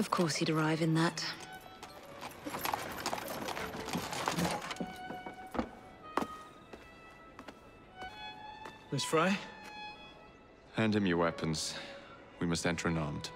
Of course he'd arrive in that. Miss Fry? Hand him your weapons. We must enter unarmed.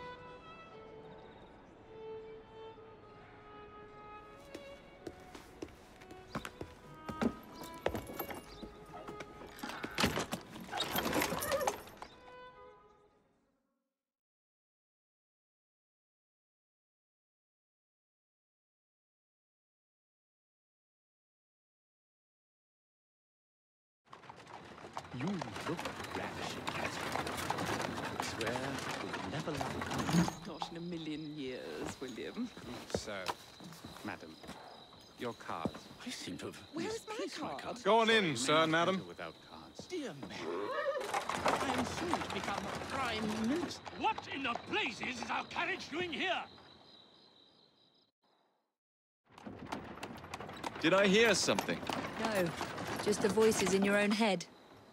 Cards. Go on Sorry, in, may sir, not madam. Without cards. Dear Mary, I am soon to become Prime Minister. What in the blazes is our carriage doing here? Did I hear something? No, just the voices in your own head.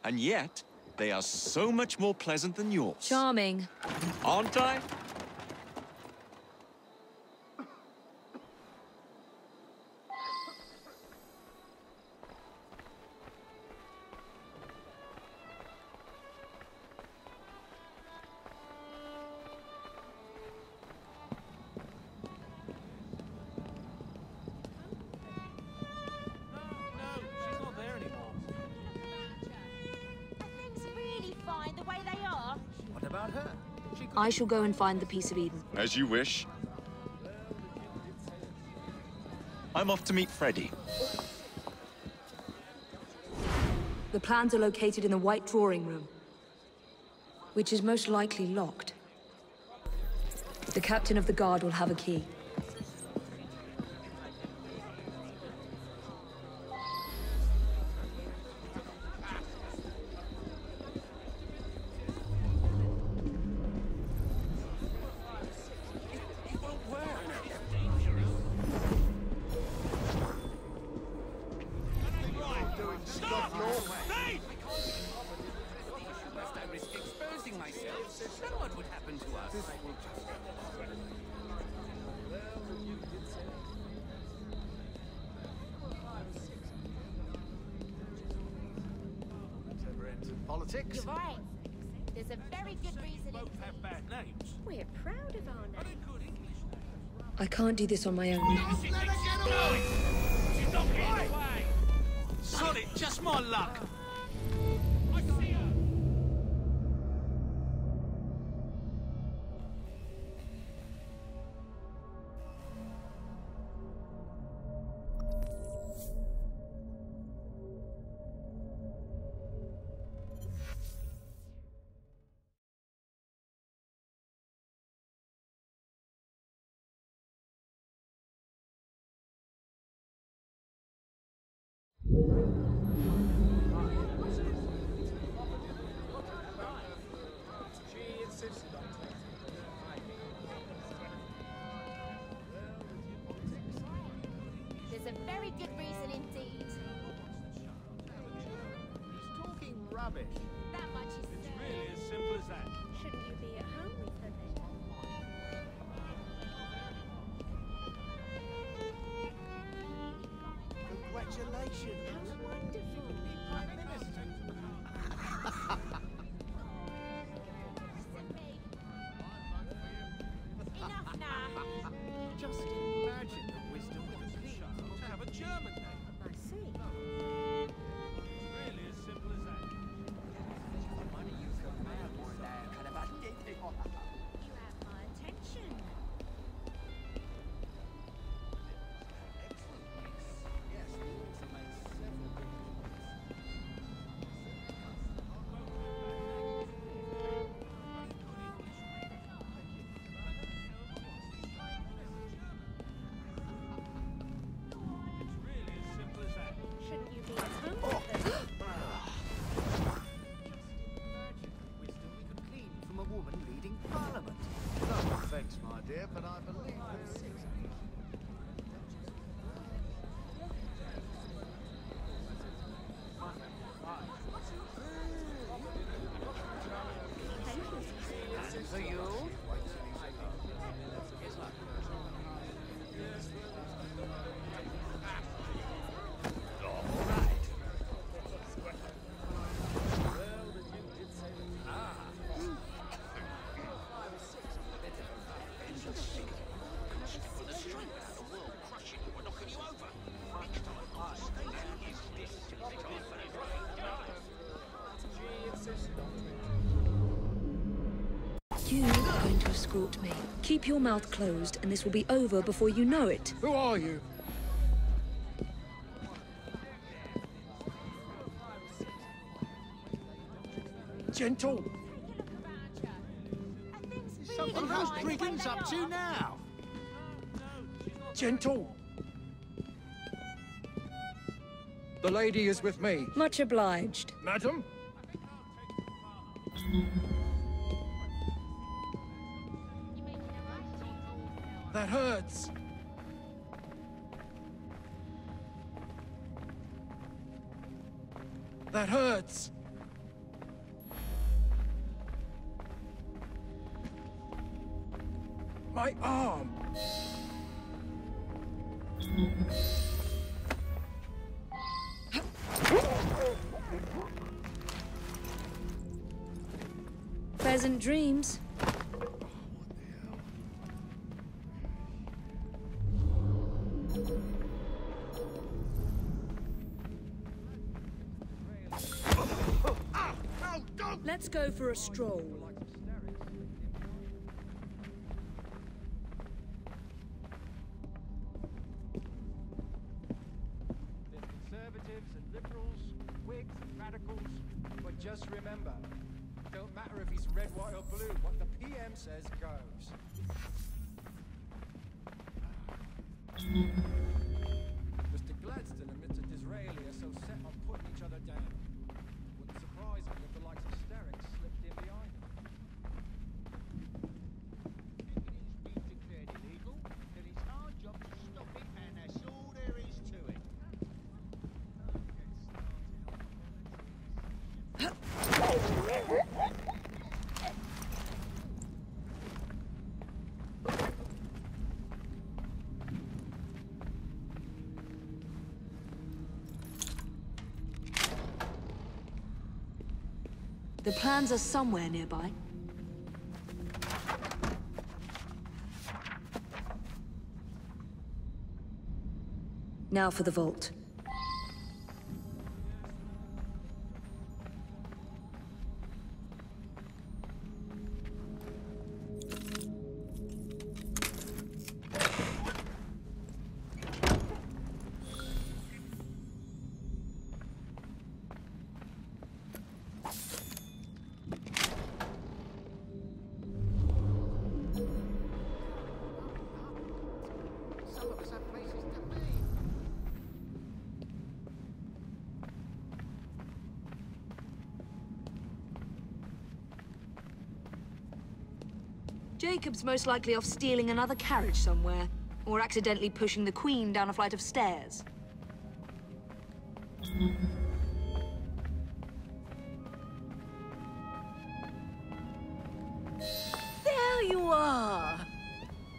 And yet, they are so much more pleasant than yours. Charming. Aren't I? I shall go and find the piece of Eden. As you wish. I'm off to meet Freddy. The plans are located in the White Drawing Room, which is most likely locked. The captain of the guard will have a key. Stop! Hey! must I risk exposing myself? Then what would happen to us? Ever entered politics? You're right. There's a very good reason. Both have bad names. We're proud of our name. I can't do this on my own. Sod it, just my luck! Very good reason indeed. He's talking rubbish. That much is certain. Really as simple as that. Shouldn't you be at home woman leading parliament. No offense, my dear, but I believe escort me. Keep your mouth closed, and this will be over before you know it. Who are you? Gentle. Something like Brigand's up to now? Gentle. The lady is with me. Much obliged. Madam? That hurts. That hurts. My arm. Pleasant dreams. Go for a stroll. The plans are somewhere nearby. Now for the vault. Jacob's most likely off stealing another carriage somewhere, or accidentally pushing the Queen down a flight of stairs. There you are!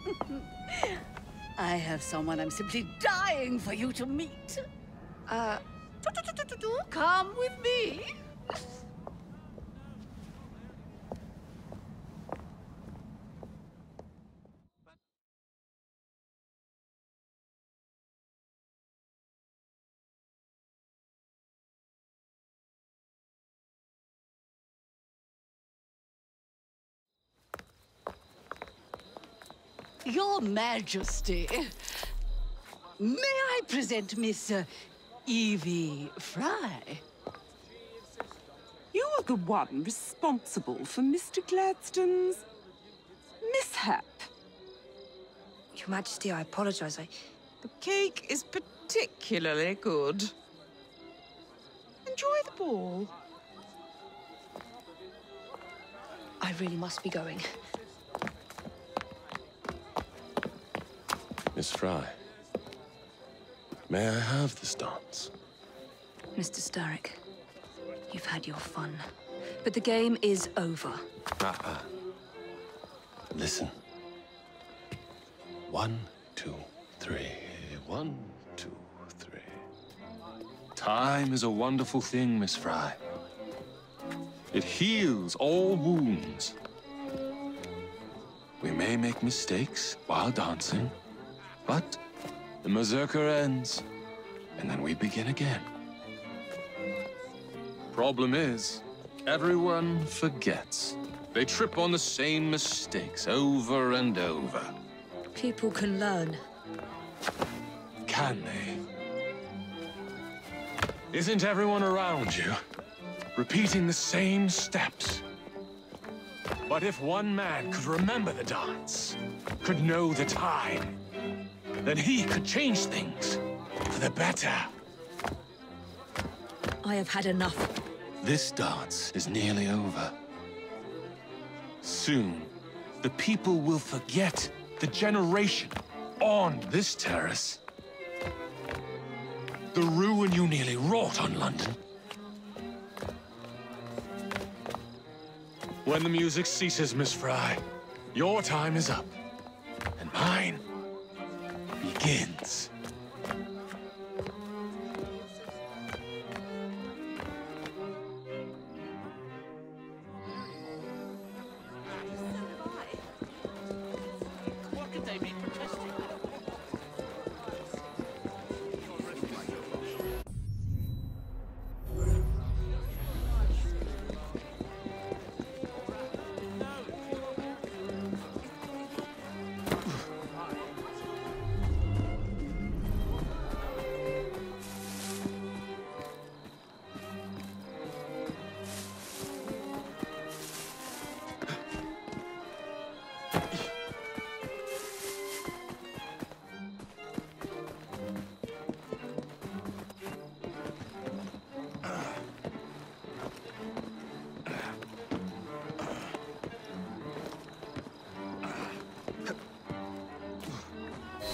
I have someone I'm simply dying for you to meet. Uh, come with me. Your Majesty, may I present Miss uh, Evie Fry? You are the one responsible for Mr. Gladstone's mishap. Your Majesty, I apologize. I... The cake is particularly good. Enjoy the ball. I really must be going. Miss Fry, may I have this dance? Mr. Starrick, you've had your fun. But the game is over. Uh-uh. Listen. One, two, three. One, two, three. Time is a wonderful thing, Miss Fry. It heals all wounds. We may make mistakes while dancing, but the mazurka ends, and then we begin again. Problem is, everyone forgets. They trip on the same mistakes over and over. People can learn. Can they? Isn't everyone around you repeating the same steps? But if one man could remember the dance, could know the time, then he could change things for the better. I have had enough. This dance is nearly over. Soon, the people will forget the generation on this terrace. The ruin you nearly wrought on London. When the music ceases, Miss Fry, your time is up. Begins.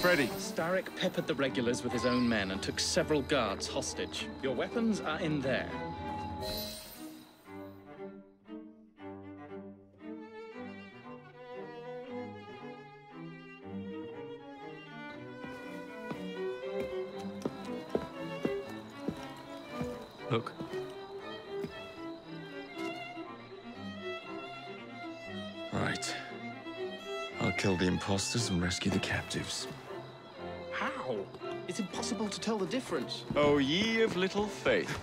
Freddy. Starrick peppered the regulars with his own men and took several guards hostage. Your weapons are in there. Look. Right. I'll kill the imposters and rescue the captives. It's impossible to tell the difference. Oh, ye of little faith.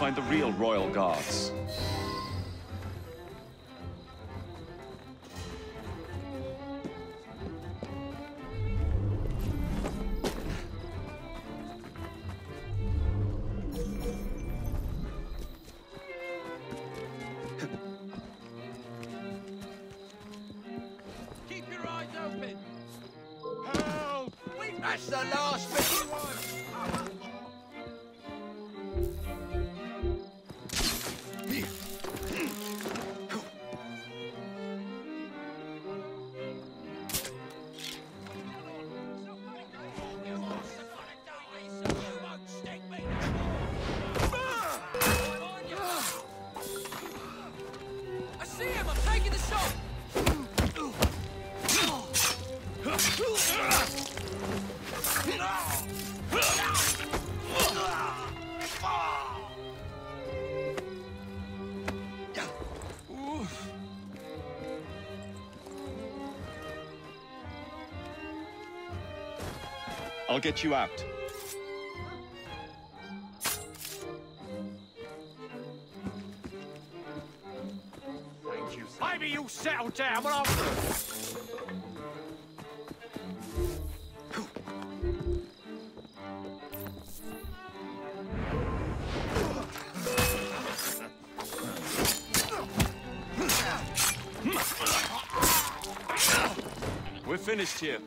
Find the real royal guards. Keep your eyes open! Help! That's the last bit! I'll get you out. Thank you. Maybe you'll settle down when I'm... finished here.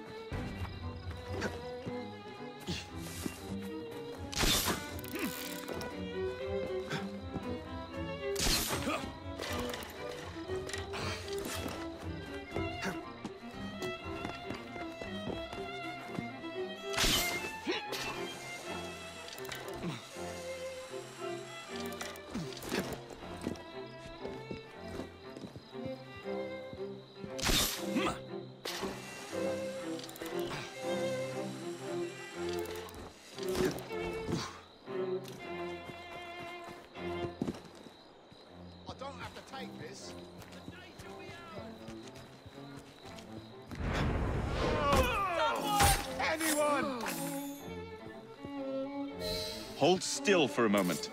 Still for a moment.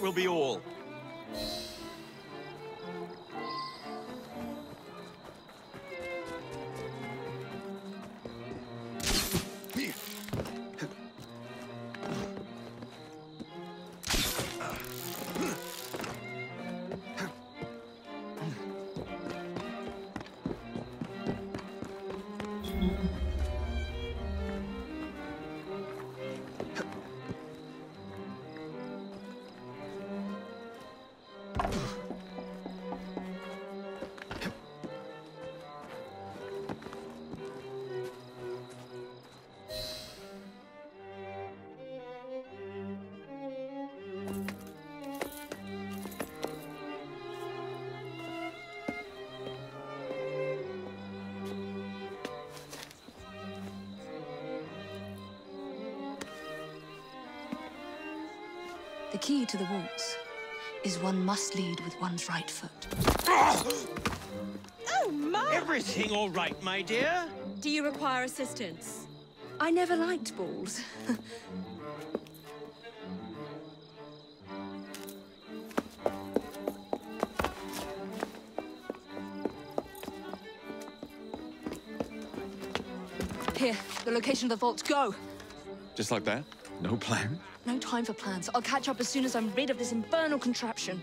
Will be all. Key to the waltz is one must lead with one's right foot. Oh, my! Everything all right, my dear? Do you require assistance? I never liked balls. Here, the location of the vault. Go! Just like that? No plan? No time for plans. I'll catch up as soon as I'm rid of this infernal contraption.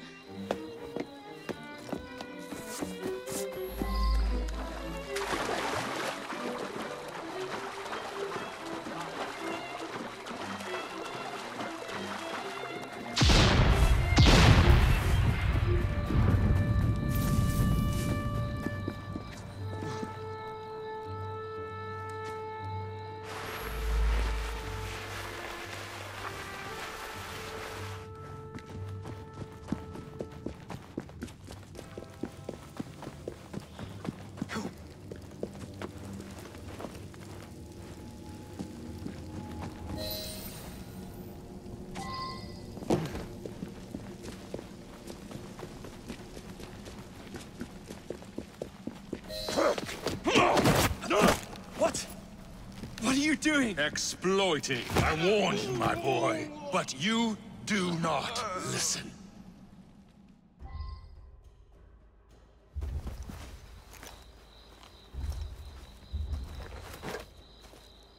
Doing? Exploiting. I warned you, my boy. But you do not listen.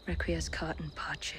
Requiescat in pace.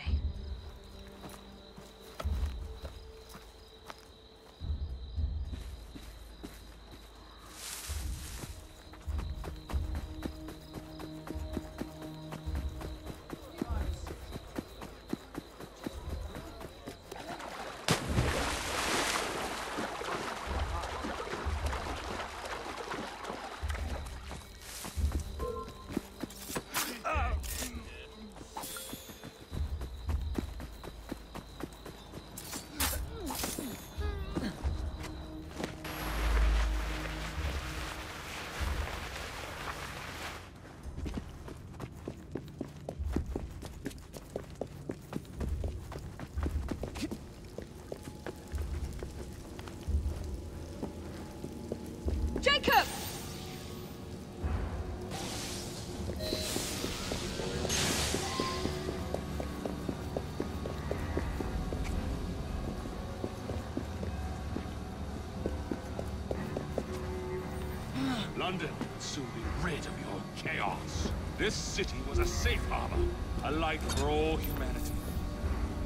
This city was a safe harbor, a light for all humanity.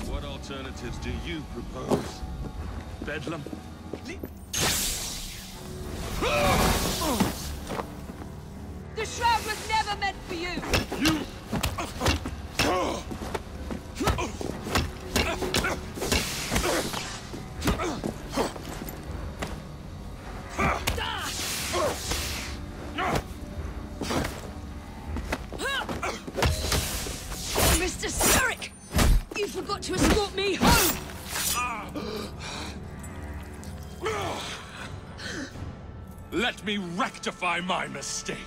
What alternatives do you propose? Bedlam? Me rectify my mistake.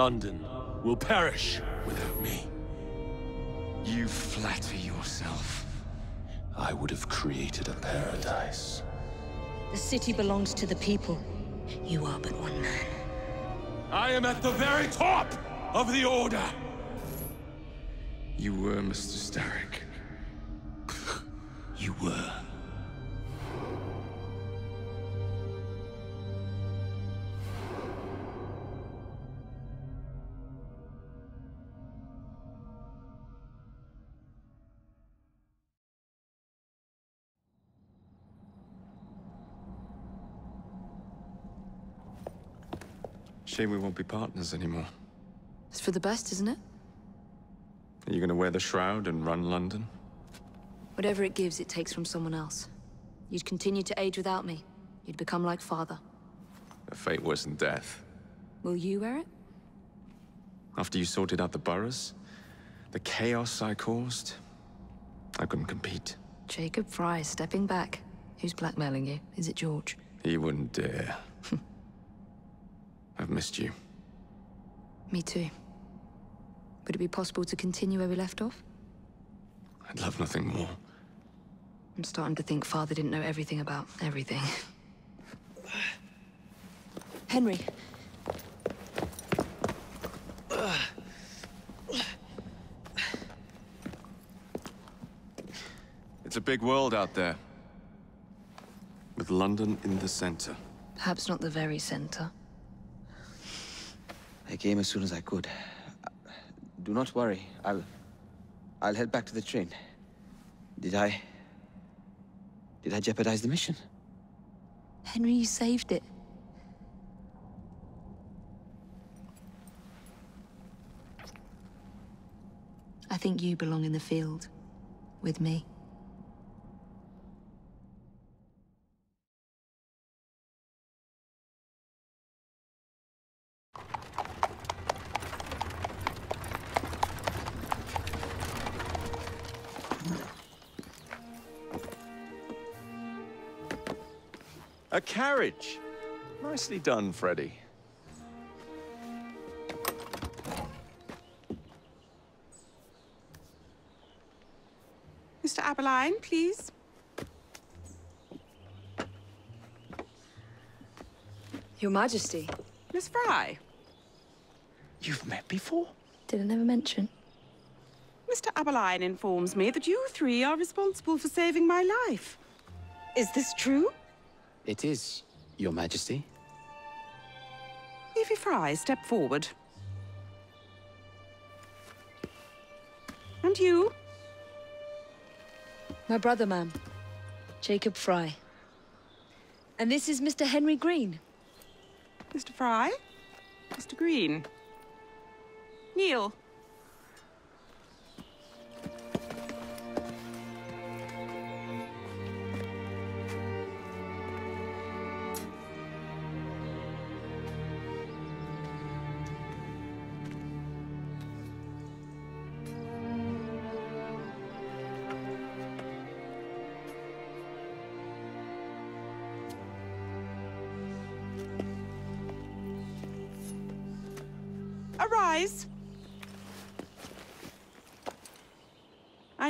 London will perish without me. You flatter yourself. I would have created a paradise. The city belongs to the people. You are but one man. I am at the very top of the Order! You were, Mr. Starrick. You were. Shame we won't be partners anymore. It's for the best, isn't it? Are you gonna wear the shroud and run London? Whatever it gives, it takes from someone else. You'd continue to age without me. You'd become like father. A fate worse than death. Will you wear it? After you sorted out the boroughs, the chaos I caused, I couldn't compete. Jacob Fry stepping back. Who's blackmailing you? Is it George? He wouldn't dare. I've missed you. Me too. Would it be possible to continue where we left off? I'd love nothing more. I'm starting to think father didn't know everything about everything. Henry. It's a big world out there. With London in the center. Perhaps not the very center. I came as soon as I could. Do not worry. I'll... I'll head back to the train. Did I... Did I jeopardize the mission? Henry, you saved it. I think you belong in the field. With me. Carriage! Nicely done, Freddy. Mr. Abberline, please. Your Majesty. Miss Fry. You've met before? Did I never mention? Mr. Abberline informs me that you three are responsible for saving my life. Is this true? It is, Your Majesty. Evie Fry, step forward. And you? My brother, ma'am. Jacob Fry. And this is Mr. Henry Green. Mr. Fry? Mr. Green? Kneel.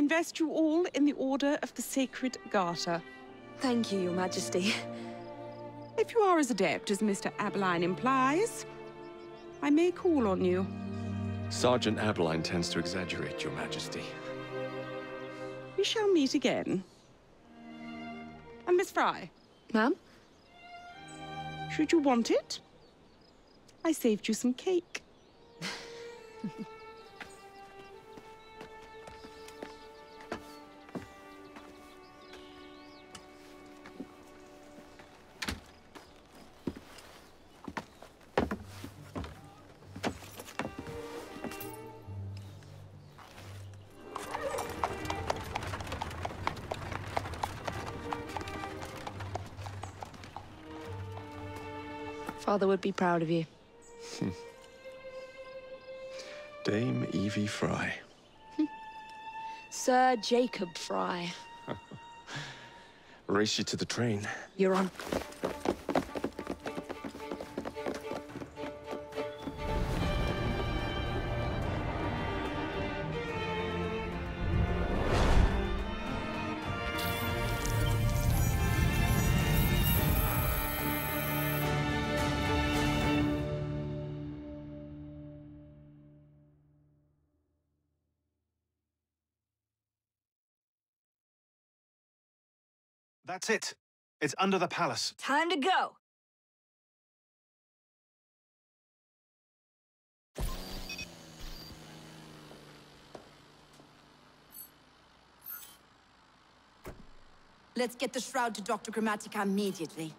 Invest you all in the Order of the Sacred Garter. Thank you, Your Majesty. If you are as adept as Mr. Abberline implies, I may call on you. Sergeant Abberline tends to exaggerate, Your Majesty. We shall meet again. And Miss Fry? Ma'am? Should you want it? I saved you some cake. Father would be proud of you. Dame Evie Fry. Sir Jacob Fry. Race you to the train. You're on. That's it. It's under the palace. Time to go! Let's get the shroud to Dr. Grammatica immediately.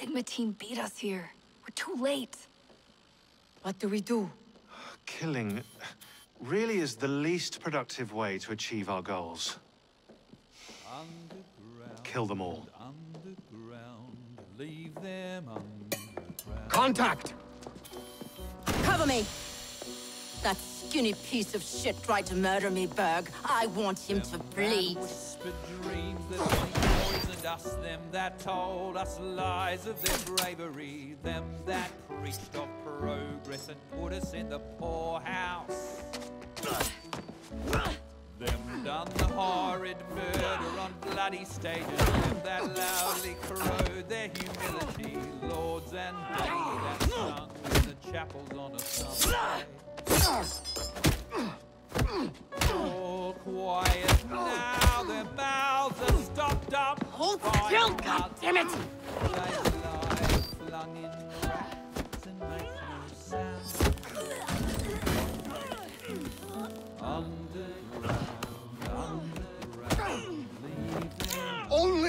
Sigma team beat us here. We're too late. What do we do? Killing really is the least productive way to achieve our goals. Kill them all. Leave them underground. Contact! Cover me! That skinny piece of shit tried to murder me, Berg. I want him to bleed. Whispered dreams that poisoned us, them that told us lies of their bravery, them that preached of progress and put us in the poorhouse. Them done the horrid murder on bloody stages, them that loudly corrode their humility, lords and dames that sung in the chapels on a Sunday. All quiet now, their mouths are stopped up. Hold still, goddammit! Flung in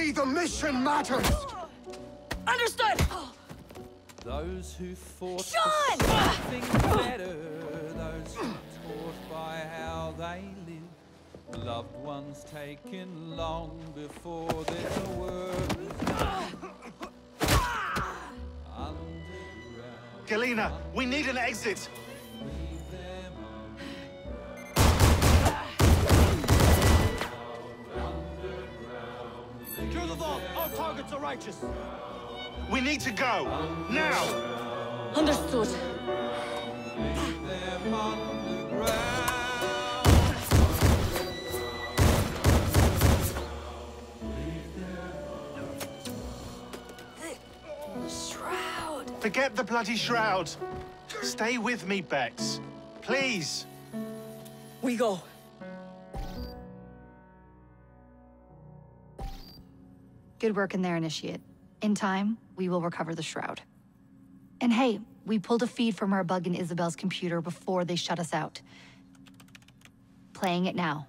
Only the mission matters! Understood! Those who fought Sean! for something better, those who taught by how they live, loved ones taken long before their word was done. Underground, Galina, we need an exit! Our targets are righteous! We need to go! Now! Understood. Shroud! Forget the bloody shroud! Stay with me, Bex. Please! We go. Good work in there, Initiate. In time, we will recover the Shroud. And hey, we pulled a feed from our bug in Isabelle's computer before they shut us out. Playing it now.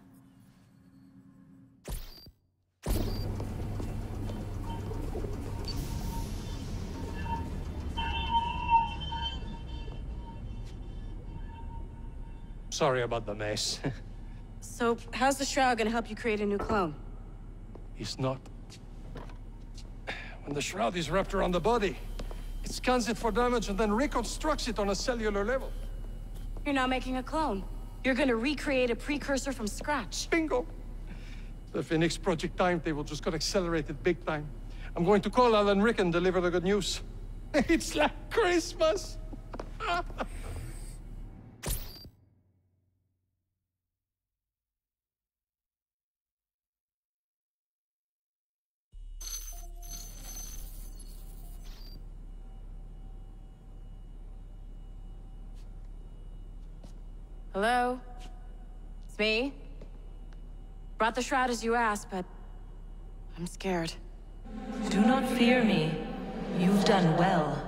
Sorry about the mess. So, how's the Shroud gonna help you create a new clone? it's not. When the shroud is wrapped around the body, it scans it for damage and then reconstructs it on a cellular level. You're not making a clone. You're gonna recreate a precursor from scratch. Bingo! The Phoenix Project timetable just got accelerated big time. I'm going to call Alan Rikkin and deliver the good news. It's like Christmas! Hello? It's me? Brought the Shroud as you asked, but... I'm scared. Do not fear me. You've done well.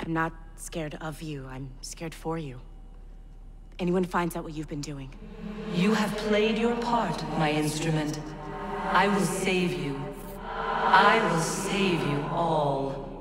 I'm not scared of you. I'm scared for you. Anyone finds out what you've been doing. You have played your part, my instrument. I will save you. I will save you all.